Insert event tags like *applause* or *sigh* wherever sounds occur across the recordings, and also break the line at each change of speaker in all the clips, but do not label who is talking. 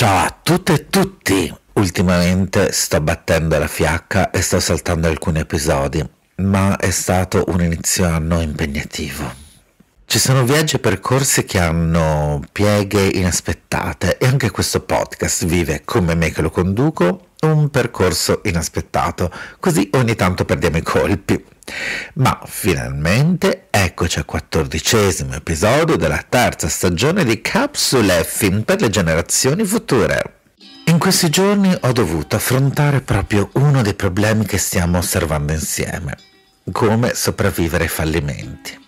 Ciao a tutte e tutti! Ultimamente sto battendo la fiacca e sto saltando alcuni episodi, ma è stato un inizio anno impegnativo. Ci sono viaggi e percorsi che hanno pieghe inaspettate e anche questo podcast vive, come me che lo conduco, un percorso inaspettato, così ogni tanto perdiamo i colpi. Ma finalmente eccoci al quattordicesimo episodio della terza stagione di Capsule Film per le generazioni future. In questi giorni ho dovuto affrontare proprio uno dei problemi che stiamo osservando insieme, come sopravvivere ai fallimenti.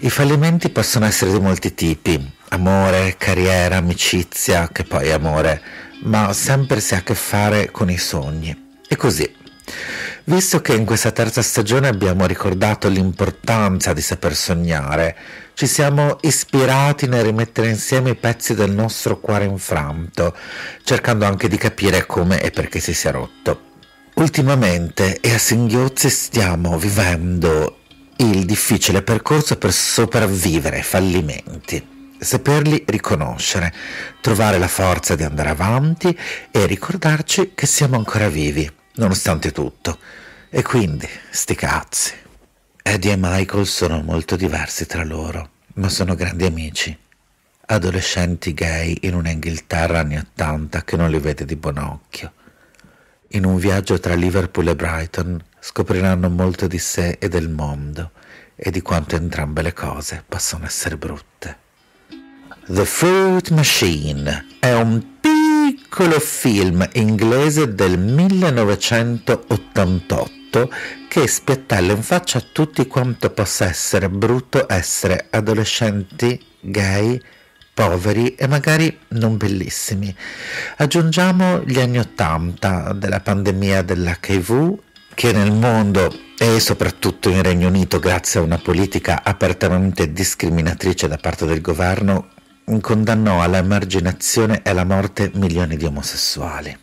I fallimenti possono essere di molti tipi, amore, carriera, amicizia, che poi amore, ma sempre si ha a che fare con i sogni. E così Visto che in questa terza stagione abbiamo ricordato l'importanza di saper sognare, ci siamo ispirati nel rimettere insieme i pezzi del nostro cuore infranto, cercando anche di capire come e perché si sia rotto. Ultimamente e a singhiozzi stiamo vivendo il difficile percorso per sopravvivere ai fallimenti saperli riconoscere, trovare la forza di andare avanti e ricordarci che siamo ancora vivi nonostante tutto. E quindi, sti cazzi. Eddie e Michael sono molto diversi tra loro, ma sono grandi amici. Adolescenti gay in un'Inghilterra anni Ottanta che non li vede di buon occhio. In un viaggio tra Liverpool e Brighton scopriranno molto di sé e del mondo e di quanto entrambe le cose possono essere brutte. The Fruit Machine è un piccolo film inglese del 1988 che spiattella in faccia a tutti quanto possa essere brutto essere adolescenti gay poveri e magari non bellissimi. Aggiungiamo gli anni Ottanta della pandemia dell'HIV che nel mondo e soprattutto in Regno Unito, grazie a una politica apertamente discriminatrice da parte del governo, condannò all'emarginazione e alla morte milioni di omosessuali.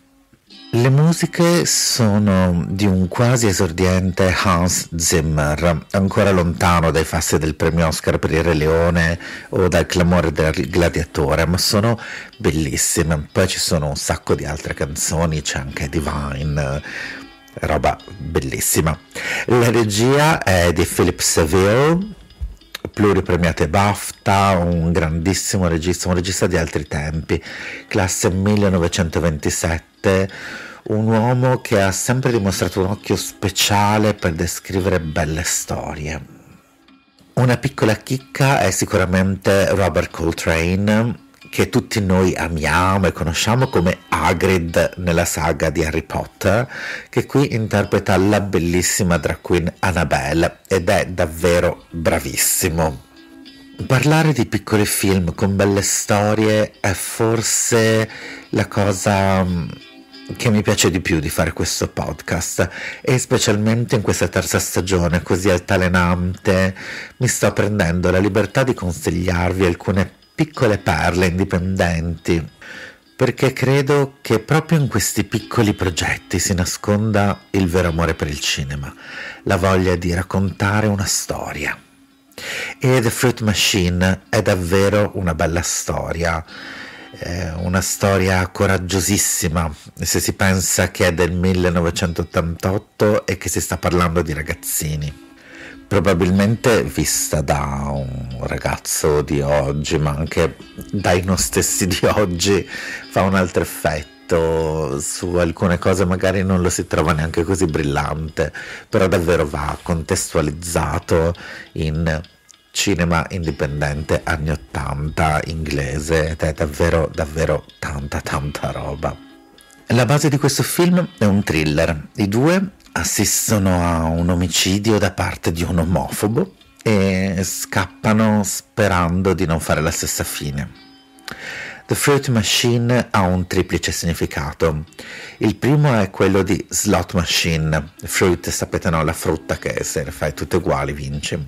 Le musiche sono di un quasi esordiente Hans Zimmer, ancora lontano dai fassi del premio Oscar per il Re Leone o dal clamore del gladiatore, ma sono bellissime. Poi ci sono un sacco di altre canzoni, c'è anche Divine, roba bellissima. La regia è di Philip Seville, pluripremiate BAFTA, un grandissimo regista, un regista di altri tempi, classe 1927, un uomo che ha sempre dimostrato un occhio speciale per descrivere belle storie. Una piccola chicca è sicuramente Robert Coltrane, che tutti noi amiamo e conosciamo come Hagrid nella saga di Harry Potter, che qui interpreta la bellissima drag queen Annabelle ed è davvero bravissimo. Parlare di piccoli film con belle storie è forse la cosa mm, che mi piace di più di fare questo podcast e specialmente in questa terza stagione così altalenante mi sto prendendo la libertà di consigliarvi alcune piccole perle indipendenti, perché credo che proprio in questi piccoli progetti si nasconda il vero amore per il cinema, la voglia di raccontare una storia. E The Fruit Machine è davvero una bella storia, una storia coraggiosissima se si pensa che è del 1988 e che si sta parlando di ragazzini probabilmente vista da un ragazzo di oggi, ma anche dai noi stessi di oggi, fa un altro effetto. Su alcune cose magari non lo si trova neanche così brillante, però davvero va contestualizzato in cinema indipendente anni 80 inglese ed è davvero davvero tanta tanta roba. La base di questo film è un thriller. I due assistono a un omicidio da parte di un omofobo e scappano sperando di non fare la stessa fine. The Fruit Machine ha un triplice significato. Il primo è quello di slot machine. Fruit, sapete no, la frutta che se le fai tutte uguali vinci.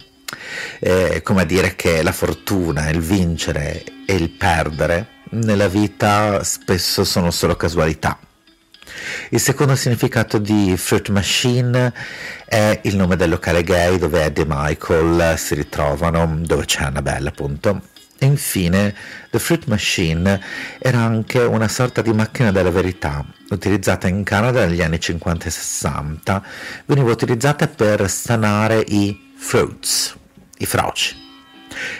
È come dire che la fortuna, il vincere e il perdere nella vita spesso sono solo casualità il secondo significato di Fruit Machine è il nome del locale gay dove Eddie e Michael si ritrovano, dove c'è Annabelle appunto. E infine, The Fruit Machine era anche una sorta di macchina della verità, utilizzata in Canada negli anni 50 e 60. Veniva utilizzata per stanare i fruits, i froci.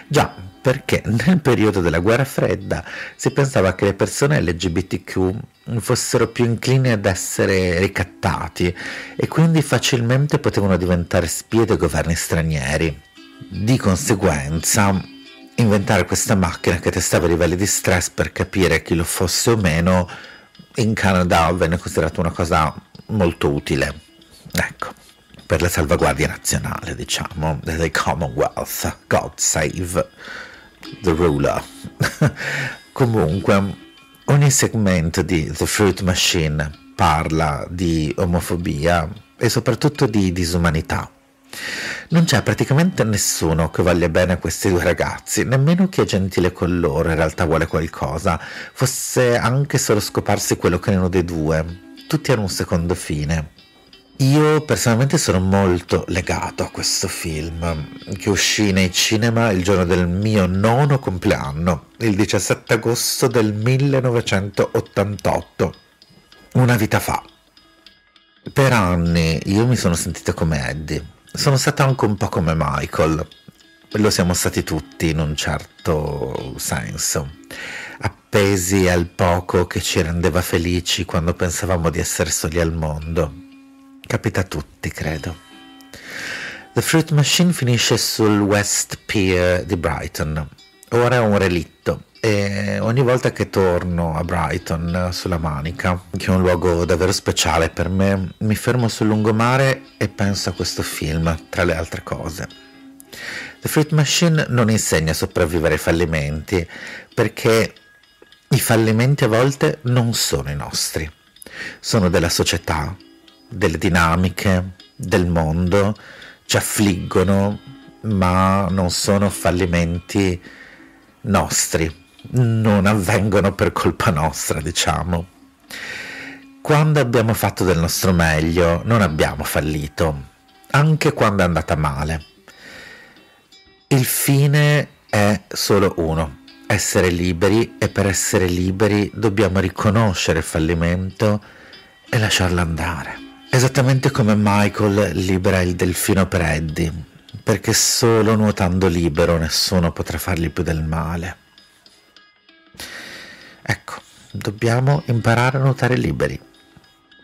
Già, perché nel periodo della guerra fredda si pensava che le persone LGBTQ fossero più inclini ad essere ricattati e quindi facilmente potevano diventare spie dei governi stranieri. Di conseguenza, inventare questa macchina che testava i livelli di stress per capire chi lo fosse o meno in Canada venne considerato una cosa molto utile. Ecco, per la salvaguardia nazionale, diciamo, del Commonwealth. God save the ruler. *laughs* Comunque, ogni segmento di The Fruit Machine parla di omofobia e soprattutto di disumanità. Non c'è praticamente nessuno che voglia bene a questi due ragazzi, nemmeno chi è gentile con loro in realtà vuole qualcosa, fosse anche solo scoparsi quello che erano dei due. Tutti hanno un secondo fine. Io personalmente sono molto legato a questo film, che uscì nei cinema il giorno del mio nono compleanno, il 17 agosto del 1988, una vita fa. Per anni io mi sono sentita come Eddie sono stato anche un po' come Michael, lo siamo stati tutti in un certo senso, appesi al poco che ci rendeva felici quando pensavamo di essere soli al mondo. Capita a tutti, credo. The Fruit Machine finisce sul West Pier di Brighton. Ora è un relitto e ogni volta che torno a Brighton sulla Manica, che è un luogo davvero speciale per me, mi fermo sul lungomare e penso a questo film, tra le altre cose. The Fruit Machine non insegna a sopravvivere ai fallimenti, perché i fallimenti a volte non sono i nostri, sono della società, delle dinamiche, del mondo, ci affliggono, ma non sono fallimenti nostri non avvengono per colpa nostra, diciamo. Quando abbiamo fatto del nostro meglio, non abbiamo fallito, anche quando è andata male. Il fine è solo uno, essere liberi e per essere liberi dobbiamo riconoscere il fallimento e lasciarlo andare. Esattamente come Michael libera il delfino per Eddie, perché solo nuotando libero nessuno potrà fargli più del male. Ecco, dobbiamo imparare a nuotare liberi.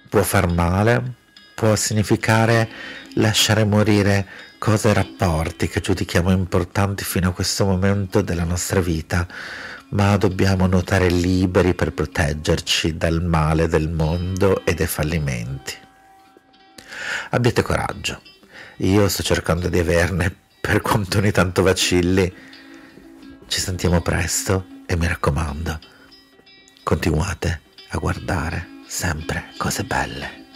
Può far male, può significare lasciare morire cose e rapporti che giudichiamo importanti fino a questo momento della nostra vita, ma dobbiamo nuotare liberi per proteggerci dal male del mondo e dei fallimenti. Abbiate coraggio. Io sto cercando di averne per quanto ogni tanto vacilli. Ci sentiamo presto e mi raccomando continuate a guardare sempre cose belle.